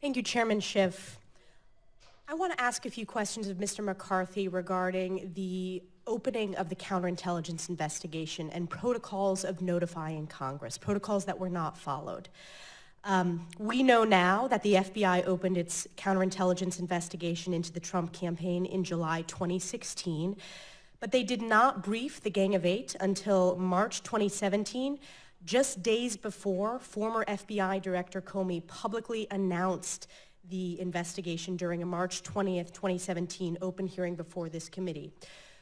Thank you, Chairman Schiff. I want to ask a few questions of Mr. McCarthy regarding the opening of the counterintelligence investigation and protocols of notifying Congress, protocols that were not followed. Um, we know now that the FBI opened its counterintelligence investigation into the Trump campaign in July 2016, but they did not brief the Gang of Eight until March 2017, just days before former FBI Director Comey publicly announced the investigation during a March 20th, 2017 open hearing before this committee.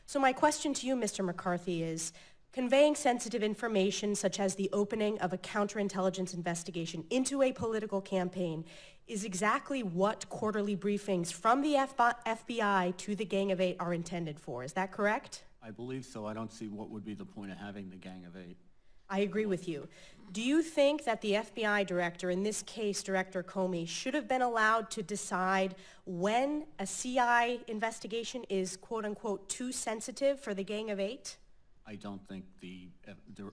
So my question to you, Mr. McCarthy, is conveying sensitive information such as the opening of a counterintelligence investigation into a political campaign is exactly what quarterly briefings from the FBI to the Gang of Eight are intended for. Is that correct? I believe so. I don't see what would be the point of having the Gang of Eight. I agree with you. Do you think that the FBI director, in this case Director Comey, should have been allowed to decide when a CI investigation is quote unquote too sensitive for the Gang of Eight? I don't think the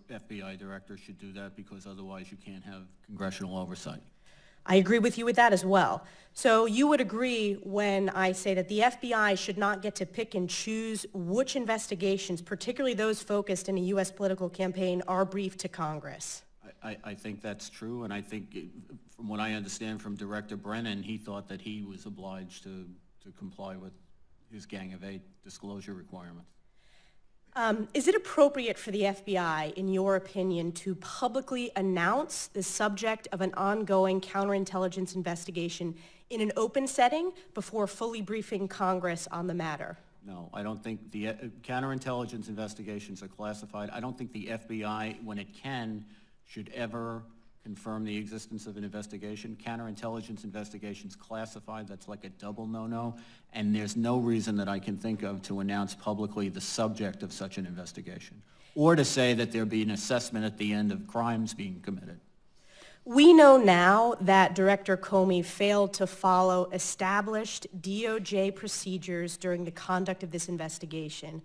FBI director should do that because otherwise you can't have congressional oversight. I agree with you with that as well. So you would agree when I say that the FBI should not get to pick and choose which investigations, particularly those focused in a U.S. political campaign, are briefed to Congress? I, I think that's true, and I think, it, from what I understand from Director Brennan, he thought that he was obliged to, to comply with his Gang of Eight disclosure requirements. Um, is it appropriate for the FBI, in your opinion, to publicly announce the subject of an ongoing counterintelligence investigation in an open setting before fully briefing Congress on the matter? No, I don't think the uh, counterintelligence investigations are classified. I don't think the FBI, when it can, should ever confirm the existence of an investigation. Counterintelligence investigations classified, that's like a double no-no, and there's no reason that I can think of to announce publicly the subject of such an investigation, or to say that there be an assessment at the end of crimes being committed. We know now that Director Comey failed to follow established DOJ procedures during the conduct of this investigation.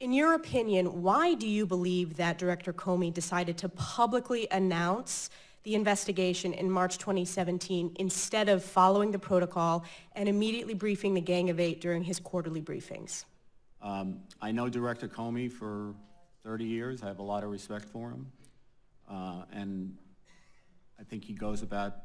In your opinion, why do you believe that Director Comey decided to publicly announce the investigation in March 2017 instead of following the protocol and immediately briefing the Gang of Eight during his quarterly briefings? Um, I know Director Comey for 30 years. I have a lot of respect for him. Uh, and I think he goes about,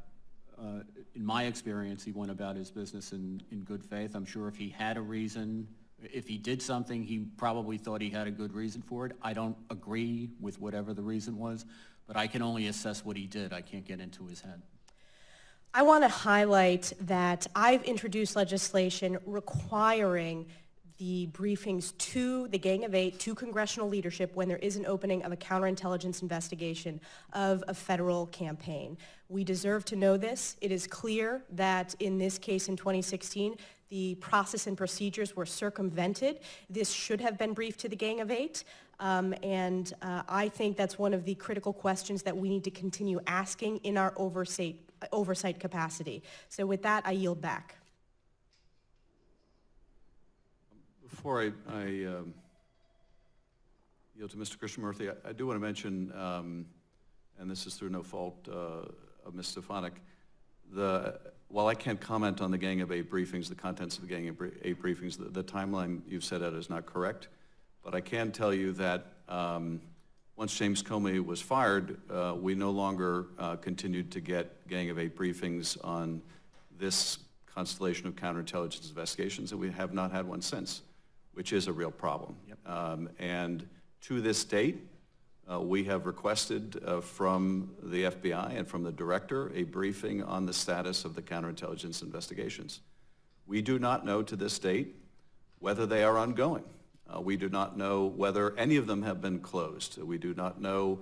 uh, in my experience, he went about his business in, in good faith. I'm sure if he had a reason, if he did something, he probably thought he had a good reason for it. I don't agree with whatever the reason was, but I can only assess what he did. I can't get into his head. I want to highlight that I've introduced legislation requiring the briefings to the Gang of Eight, to congressional leadership when there is an opening of a counterintelligence investigation of a federal campaign. We deserve to know this. It is clear that in this case in 2016, the process and procedures were circumvented. This should have been briefed to the Gang of Eight. Um, and uh, I think that's one of the critical questions that we need to continue asking in our oversight, oversight capacity. So with that, I yield back. Before I, I um, yield to Mr. Krishnamoorthi, I, I do want to mention, um, and this is through no fault uh, of Ms. Stefanik, the, while I can't comment on the Gang of Eight briefings, the contents of the Gang of Eight briefings, the, the timeline you've set out is not correct. But I can tell you that um, once James Comey was fired, uh, we no longer uh, continued to get Gang of Eight briefings on this constellation of counterintelligence investigations, and we have not had one since, which is a real problem. Yep. Um, and to this date, uh, we have requested uh, from the FBI and from the director a briefing on the status of the counterintelligence investigations. We do not know to this date whether they are ongoing. Uh, we do not know whether any of them have been closed. We do not know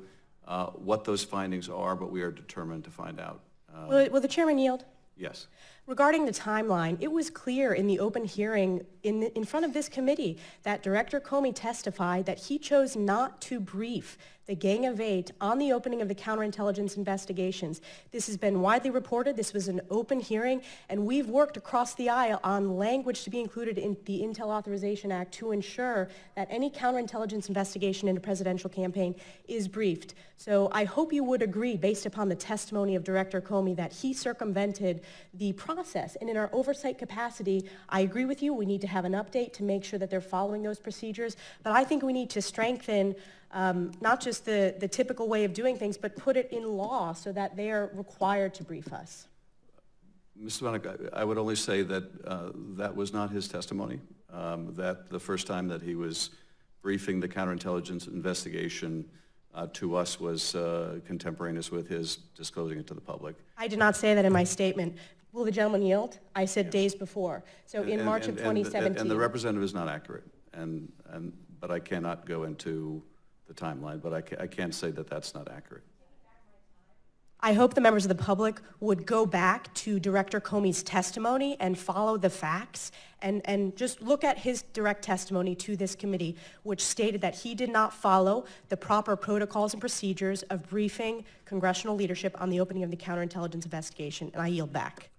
uh, what those findings are, but we are determined to find out. Uh, will, will, the chairman yield? Yes. Regarding the timeline, it was clear in the open hearing in, in front of this committee that Director Comey testified that he chose not to brief the Gang of Eight on the opening of the counterintelligence investigations. This has been widely reported. This was an open hearing, and we've worked across the aisle on language to be included in the Intel Authorization Act to ensure that any counterintelligence investigation into a presidential campaign is briefed. So I hope you would agree, based upon the testimony of Director Comey, that he circumvented the process. And in our oversight capacity, I agree with you. We need to have an update to make sure that they're following those procedures. But I think we need to strengthen um, not just the, the typical way of doing things, but put it in law so that they are required to brief us. Mr. I I would only say that uh, that was not his testimony, um, that the first time that he was briefing the counterintelligence investigation uh, to us was uh, contemporaneous with his disclosing it to the public. I did not say that in my statement. Will the gentleman yield? I said days before. So in And- March of and- and- 2017. And the representative is not accurate, and, and, but I cannot go into the timeline, but I ca- I can say that that's not accurate. I hope the members of the public would go back to Director Comey's testimony and follow the facts and, and just look at his direct testimony to this committee, which stated that he did not follow the proper protocols and procedures of briefing congressional leadership on the opening of the counterintelligence investigation. And I yield back.